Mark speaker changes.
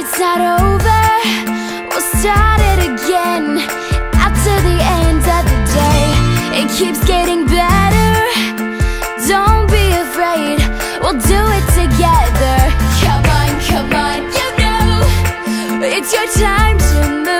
Speaker 1: it's not over. We'll start it again. After the end of the day. It keeps getting better. Don't be afraid. We'll do it together. Come on, come on, you know. It's your time to move.